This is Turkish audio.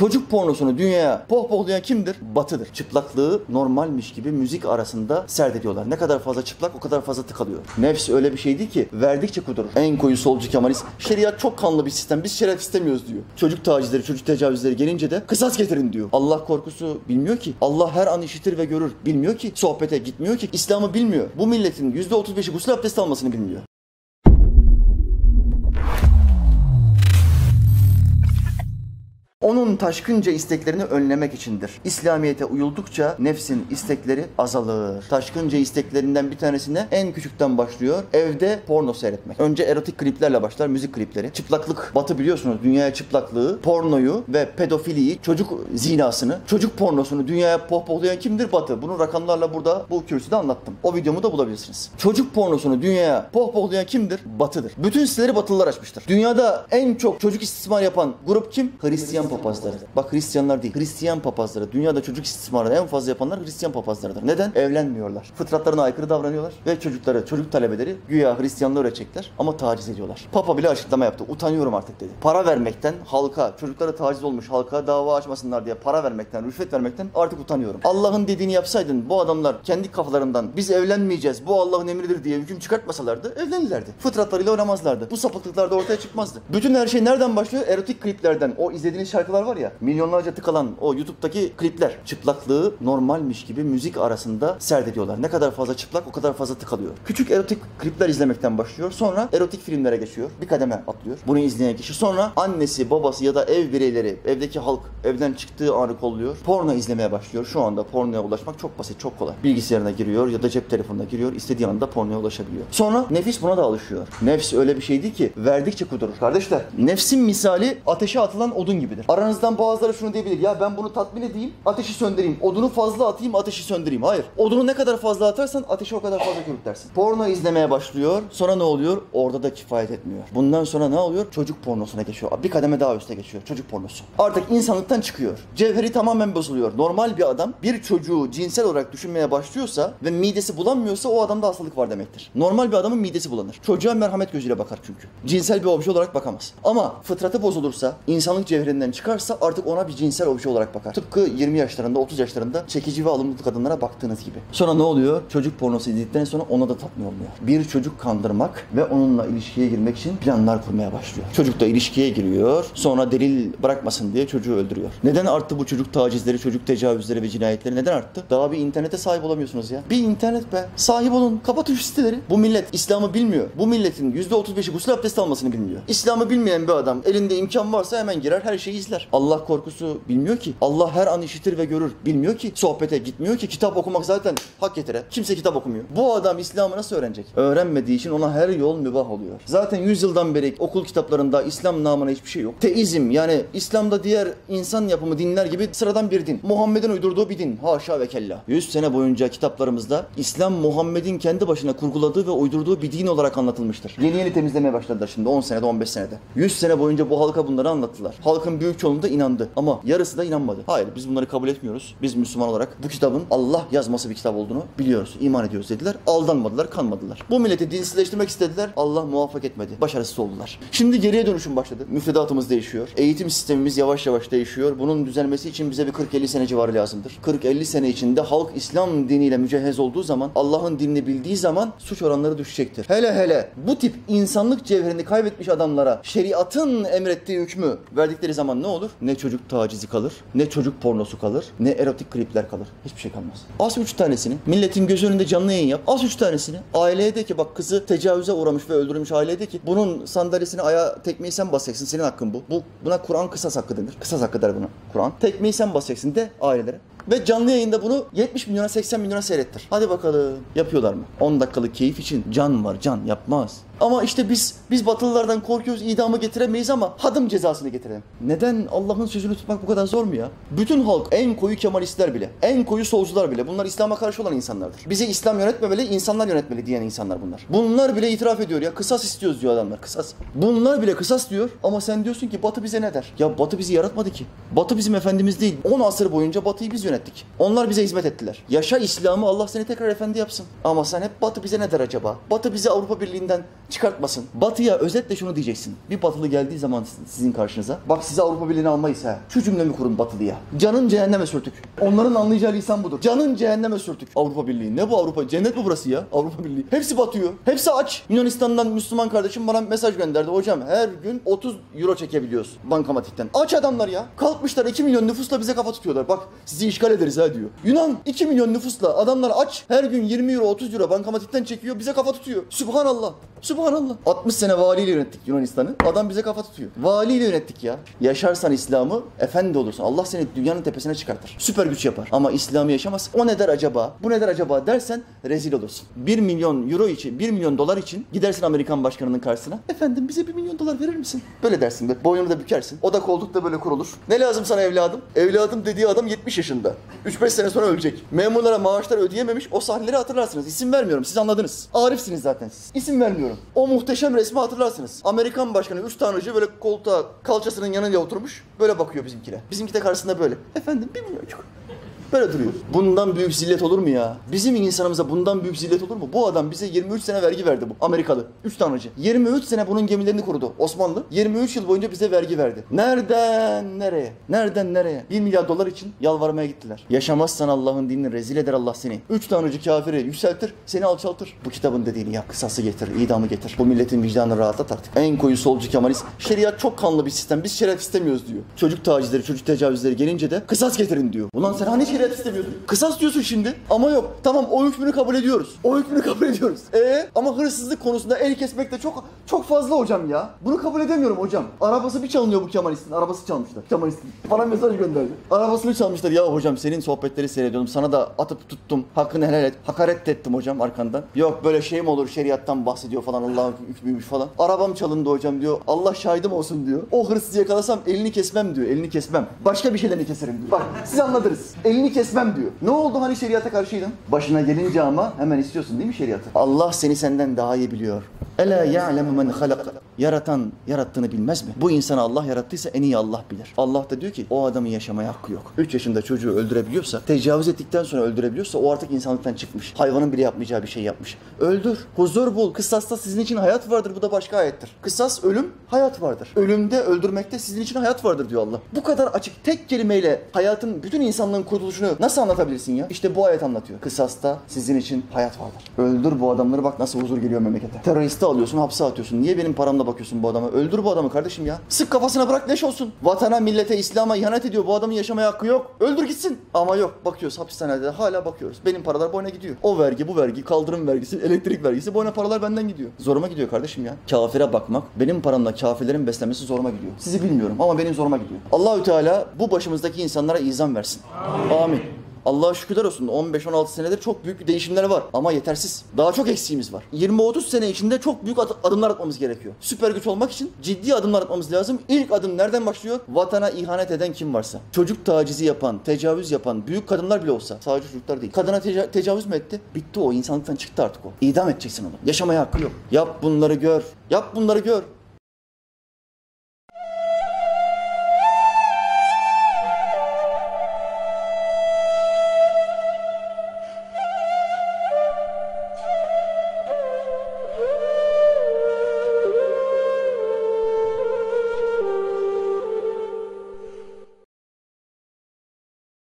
Çocuk pornosunu dünyaya pohpohlayan kimdir? Batıdır. Çıplaklığı normalmiş gibi müzik arasında serdediyorlar. Ne kadar fazla çıplak o kadar fazla tıkalıyor. Nefs öyle bir şey değil ki verdikçe kudurur. En koyu solcu Kemalist. Şeriat çok kanlı bir sistem. Biz şeriat istemiyoruz diyor. Çocuk tacizleri, çocuk tecavüzleri gelince de kısas getirin diyor. Allah korkusu bilmiyor ki. Allah her an işitir ve görür. Bilmiyor ki. Sohbete gitmiyor ki. İslam'ı bilmiyor. Bu milletin %35'i gusül abdesti almasını bilmiyor. Onun taşkınca isteklerini önlemek içindir. İslamiyete uyuldukça nefsin istekleri azalır. Taşkınca isteklerinden bir tanesine en küçükten başlıyor. Evde porno seyretmek. Önce erotik kliplerle başlar, müzik klipleri. Çıplaklık, batı biliyorsunuz dünyaya çıplaklığı, pornoyu ve pedofiliyi, çocuk zinasını, çocuk pornosunu dünyaya pohpohlayan kimdir? Batı. Bunu rakamlarla burada bu kürsüde anlattım. O videomu da bulabilirsiniz. Çocuk pornosunu dünyaya pohpohlayan kimdir? Batıdır. Bütün siteleri batılılar açmıştır. Dünyada en çok çocuk istismar yapan grup kim? Hristiyan papazları. Bak Hristiyanlar değil. Hristiyan papazları. Dünyada çocuk istismarını en fazla yapanlar Hristiyan papazlarıdır. Neden? Evlenmiyorlar. Fıtratlarına aykırı davranıyorlar ve çocukları, çocuk talebeleri güya Hristiyanlığı öğretecekler ama taciz ediyorlar. Papa bile açıklama yaptı. Utanıyorum artık dedi. Para vermekten halka, çocuklara taciz olmuş halka dava açmasınlar diye para vermekten, rüşvet vermekten artık utanıyorum. Allah'ın dediğini yapsaydın bu adamlar kendi kafalarından biz evlenmeyeceğiz, bu Allah'ın emridir diye hüküm çıkartmasalardı evlenirlerdi. Fıtratlarıyla oynamazlardı. Bu sapıklıklar da ortaya çıkmazdı. Bütün her şey nereden başlıyor? Erotik kliplerden. O izlediğiniz şarkılar var ya, milyonlarca tıkalan o YouTube'daki klipler. Çıplaklığı normalmiş gibi müzik arasında serdediyorlar. Ne kadar fazla çıplak o kadar fazla tıkalıyor. Küçük erotik klipler izlemekten başlıyor. Sonra erotik filmlere geçiyor. Bir kademe atlıyor. Bunu izleyen kişi sonra annesi, babası ya da ev bireyleri, evdeki halk evden çıktığı anı kolluyor. Porno izlemeye başlıyor. Şu anda pornoya ulaşmak çok basit, çok kolay. Bilgisayarına giriyor ya da cep telefonuna giriyor. istediği anda pornoya ulaşabiliyor. Sonra nefis buna da alışıyor. Nefs öyle bir şey değil ki verdikçe kudurur. Kardeşler, nefsin misali ateşe atılan odun gibidir. Aranızdan bazıları şunu diyebilir. Ya ben bunu tatmin edeyim, ateşi söndüreyim. Odunu fazla atayım, ateşi söndüreyim. Hayır. Odunu ne kadar fazla atarsan ateşi o kadar fazla körüklersin. Porno izlemeye başlıyor. Sonra ne oluyor? Orada da kifayet etmiyor. Bundan sonra ne oluyor? Çocuk pornosuna geçiyor. Bir kademe daha üste geçiyor. Çocuk pornosu. Artık insanlıktan çıkıyor. Cevheri tamamen bozuluyor. Normal bir adam bir çocuğu cinsel olarak düşünmeye başlıyorsa ve midesi bulanmıyorsa o adamda hastalık var demektir. Normal bir adamın midesi bulanır. Çocuğa merhamet gözüyle bakar çünkü. Cinsel bir obje olarak bakamaz. Ama fıtratı bozulursa, insanlık cevherinden çıkarsa artık ona bir cinsel obje olarak bakar. Tıpkı 20 yaşlarında, 30 yaşlarında çekici ve alımlı kadınlara baktığınız gibi. Sonra ne oluyor? Çocuk pornosu izledikten sonra ona da tatmin olmuyor. Bir çocuk kandırmak ve onunla ilişkiye girmek için planlar kurmaya başlıyor. Çocuk da ilişkiye giriyor. Sonra delil bırakmasın diye çocuğu öldürüyor. Neden arttı bu çocuk tacizleri, çocuk tecavüzleri ve cinayetleri neden arttı? Daha bir internete sahip olamıyorsunuz ya. Bir internet be. Sahip olun. Kapatın şu siteleri. Bu millet İslam'ı bilmiyor. Bu milletin %35'i gusül abdesti almasını bilmiyor. İslam'ı bilmeyen bir adam elinde imkan varsa hemen girer her şeyi izler. Allah korkusu bilmiyor ki. Allah her an işitir ve görür. Bilmiyor ki. Sohbete gitmiyor ki. Kitap okumak zaten hak getire. Kimse kitap okumuyor. Bu adam İslam'ı nasıl öğrenecek? Öğrenmediği için ona her yol mübah oluyor. Zaten 100 yıldan beri okul kitaplarında İslam namına hiçbir şey yok. Teizm yani İslam'da diğer insan yapımı dinler gibi sıradan bir din. Muhammed'in uydurduğu bir din. Haşa ve kella. 100 sene boyunca kitaplarımızda İslam Muhammed'in kendi başına kurguladığı ve uydurduğu bir din olarak anlatılmıştır. Yeni yeni temizlemeye başladılar şimdi 10 senede 15 senede. 100 sene boyunca bu halka bunları anlattılar. Halkın büyük çoğunluğu da inandı ama yarısı da inanmadı. Hayır biz bunları kabul etmiyoruz. Biz Müslüman olarak bu kitabın Allah yazması bir kitap olduğunu biliyoruz. iman ediyoruz dediler. Aldanmadılar, kanmadılar. Bu milleti dinsizleştirmek istediler. Allah muvaffak etmedi. Başarısız oldular. Şimdi geriye dönüşüm başladı. Müfredatımız değişiyor. Eğitim sistemimiz yavaş yavaş değişiyor. Bunun düzelmesi için bize bir 40-50 sene civarı lazımdır. 40-50 sene içinde halk İslam diniyle mücehhez olduğu zaman, Allah'ın dinini bildiği zaman suç oranları düşecektir. Hele hele bu tip insanlık cevherini kaybetmiş adamlara şeriatın emrettiği hükmü verdikleri zaman ne olur? Ne çocuk tacizi kalır, ne çocuk pornosu kalır, ne erotik klipler kalır. Hiçbir şey kalmaz. As üç tanesini, milletin göz önünde canlı yayın yap. As üç tanesini. Aileye de ki bak kızı tecavüze uğramış ve öldürülmüş aileye de ki bunun sandalyesini ayağa tekmeyi sen basacaksın. Senin hakkın bu. Bu buna Kur'an kısas hakkı denir. Kısas hakkı der buna Kur'an. Tekmeyi sen basacaksın de ailelere. Ve canlı yayında bunu 70 milyona 80 milyona seyrettir. Hadi bakalım yapıyorlar mı? 10 dakikalık keyif için can var can yapmaz. Ama işte biz biz batılılardan korkuyoruz idamı getiremeyiz ama hadım cezasını getirelim. Neden Allah'ın sözünü tutmak bu kadar zor mu ya? Bütün halk en koyu Kemalistler bile, en koyu solcular bile bunlar İslam'a karşı olan insanlardır. Bize İslam yönetmemeli, insanlar yönetmeli diyen insanlar bunlar. Bunlar bile itiraf ediyor ya kısas istiyoruz diyor adamlar kısas. Bunlar bile kısas diyor ama sen diyorsun ki Batı bize ne der? Ya Batı bizi yaratmadı ki. Batı bizim efendimiz değil. 10 asır boyunca Batı'yı biz yönettik. ettik. Onlar bize hizmet ettiler. Yaşa İslam'ı Allah seni tekrar efendi yapsın. Ama sen hep Batı bize ne der acaba? Batı bizi Avrupa Birliği'nden çıkartmasın. Batı'ya özetle şunu diyeceksin. Bir Batılı geldiği zaman sizin karşınıza. Bak sizi Avrupa Birliği'ne almayız ha. Şu cümlemi kurun Batılı'ya. Canın cehenneme sürtük. Onların anlayacağı lisan budur. Canın cehenneme sürtük. Avrupa Birliği. Ne bu Avrupa? Cennet mi burası ya? Avrupa Birliği. Hepsi batıyor. Hepsi aç. Yunanistan'dan Müslüman kardeşim bana mesaj gönderdi. Hocam her gün 30 euro çekebiliyoruz bankamatikten. Aç adamlar ya. Kalkmışlar 2 milyon nüfusla bize kafa tutuyorlar. Bak sizi işgal ederiz ha diyor. Yunan 2 milyon nüfusla adamlar aç. Her gün 20 euro 30 euro bankamatikten çekiyor. Bize kafa tutuyor. Subhanallah. Subhanallah. 60 sene valiyle yönettik Yunanistan'ı. Adam bize kafa tutuyor. Valiyle yönettik ya. Yaşarsan İslam'ı efendi olursun. Allah seni dünyanın tepesine çıkartır. Süper güç yapar. Ama İslam'ı yaşamaz. O ne der acaba? Bu ne der acaba dersen rezil olursun. 1 milyon euro için, 1 milyon dolar için gidersin Amerikan başkanının karşısına. Efendim bize 1 milyon dolar verir misin? Böyle dersin. Böyle boynunu da bükersin. O da koltukta böyle kurulur. Ne lazım sana evladım? Evladım dediği adam 70 yaşında. 3-5 sene sonra ölecek. Memurlara maaşlar ödeyememiş. O sahneleri hatırlarsınız. İsim vermiyorum. Siz anladınız. Arifsiniz zaten siz. İsim vermiyorum. O muhteşem resmi hatırlarsınız. Amerikan başkanı 3 tanrıcı böyle koltuğa kalçasının yanında oturmuş. Böyle bakıyor bizimkine. Bizimki de karşısında böyle. Efendim 1 milyoncuk. Böyle duruyor. Bundan büyük zillet olur mu ya? Bizim insanımıza bundan büyük zillet olur mu? Bu adam bize 23 sene vergi verdi bu. Amerikalı. 3 tanrıcı. 23 sene bunun gemilerini kurudu. Osmanlı. 23 yıl boyunca bize vergi verdi. Nereden nereye? Nereden nereye? 1 milyar dolar için yalvarmaya gittiler. Yaşamazsan Allah'ın dinini rezil eder Allah seni. 3 tanrıcı kafiri yükseltir, seni alçaltır. Bu kitabın dediğini yap. Kısası getir, idamı getir. Bu milletin vicdanını rahatlat artık. En koyu solcu Kemalist. Şeriat çok kanlı bir sistem. Biz şeriat istemiyoruz diyor. Çocuk tacizleri, çocuk tecavüzleri gelince de kısas getirin diyor. Ulan sen hani şeriat istemiyordun? Kısas diyorsun şimdi. Ama yok. Tamam o hükmünü kabul ediyoruz. O hükmünü kabul ediyoruz. E ama hırsızlık konusunda el kesmek de çok çok fazla hocam ya. Bunu kabul edemiyorum hocam. Arabası bir çalınıyor bu Kemalist'in. Arabası çalmışlar. Kemalist'in. Bana mesaj gönderdi. Arabasını çalmışlar. Ya hocam senin sohbetleri seyrediyorum. Sana da atıp tuttum. Hakkını helal et. Hakaret ettim hocam arkandan. Yok böyle şey mi olur şeriattan bahsediyor falan. Allah'ın hükmüymüş falan. Arabam çalındı hocam diyor. Allah şahidim olsun diyor. O hırsızı yakalasam elini kesmem diyor. Elini kesmem. Başka bir şeylerini keserim diyor. Bak siz anladınız. Elini kesmem diyor. Ne oldu hani şeriata karşıydın? Başına gelince ama hemen istiyorsun değil mi şeriatı? Allah seni senden daha iyi biliyor. Ela ya'lemu men halak. Yaratan yarattığını bilmez mi? Bu insanı Allah yarattıysa en iyi Allah bilir. Allah da diyor ki o adamın yaşamaya hakkı yok. 3 yaşında çocuğu öldürebiliyorsa, tecavüz ettikten sonra öldürebiliyorsa o artık insanlıktan çıkmış. Hayvanın bile yapmayacağı bir şey yapmış. Öldür, huzur bul. Kısasta sizin için hayat vardır. Bu da başka ayettir. Kısas ölüm, hayat vardır. Ölümde, öldürmekte sizin için hayat vardır diyor Allah. Bu kadar açık tek kelimeyle hayatın, bütün insanlığın kurtuluşunu nasıl anlatabilirsin ya? İşte bu ayet anlatıyor. Kısasta sizin için hayat vardır. Öldür bu adamları bak nasıl huzur geliyor memlekete. Teröristi alıyorsun, hapse atıyorsun. Niye benim paramla bakıyorsun bu adama? Öldür bu adamı kardeşim ya. Sık kafasına bırak leş olsun. Vatana, millete, İslam'a ihanet ediyor. Bu adamın yaşamaya hakkı yok. Öldür gitsin. Ama yok. Bakıyoruz hapishanede de hala bakıyoruz. Benim paralar boyuna gidiyor. O vergi, bu vergi, kaldırım vergisi, elektrik vergisi boyuna paralar benden gidiyor. Zoruma gidiyor kardeşim ya. Kafire bakmak, benim paramla kafirlerin beslenmesi zoruma gidiyor. Sizi bilmiyorum ama benim zoruma gidiyor. Allahü Teala bu başımızdaki insanlara izan versin. Amin. Allah'a şükürler olsun 15-16 senedir çok büyük bir değişimler var ama yetersiz. Daha çok eksiğimiz var. 20-30 sene içinde çok büyük ad- adımlar atmamız gerekiyor. Süper güç olmak için ciddi adımlar atmamız lazım. İlk adım nereden başlıyor? Vatana ihanet eden kim varsa. Çocuk tacizi yapan, tecavüz yapan büyük kadınlar bile olsa. Sadece çocuklar değil. Kadına teca- tecavüz mü etti? Bitti o. insanlıktan çıktı artık o. İdam edeceksin onu. Yaşamaya hakkı yok. Yap bunları gör. Yap bunları gör.